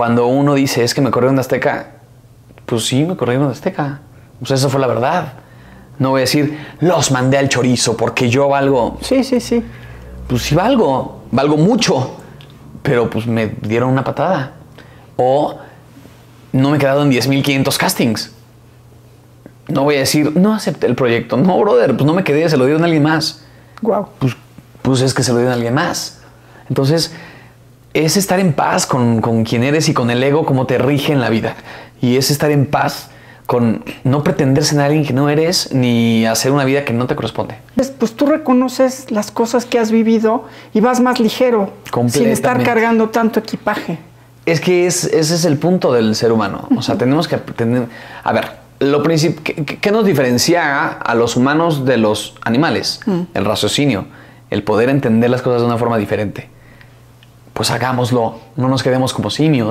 cuando uno dice, es que me corrieron de Azteca, pues sí, me corrieron de Azteca. Pues eso fue la verdad. No voy a decir, los mandé al chorizo porque yo valgo. Sí, sí, sí. Pues sí valgo, valgo mucho, pero pues me dieron una patada. O no me he quedado en 10.500 castings. No voy a decir, no acepté el proyecto. No, brother, pues no me quedé, se lo dieron a alguien más. Wow. Pues, pues es que se lo dieron a alguien más. Entonces, es estar en paz con, con quién eres y con el ego como te rige en la vida. Y es estar en paz con no pretender ser alguien que no eres ni hacer una vida que no te corresponde. Pues, pues tú reconoces las cosas que has vivido y vas más ligero, sin estar cargando tanto equipaje. Es que es, ese es el punto del ser humano. O sea, tenemos que tener... A ver, lo ¿qué, qué- nos diferencia a los humanos de los animales? El raciocinio, el poder entender las cosas de una forma diferente. Pues hagámoslo, no nos quedemos como simios.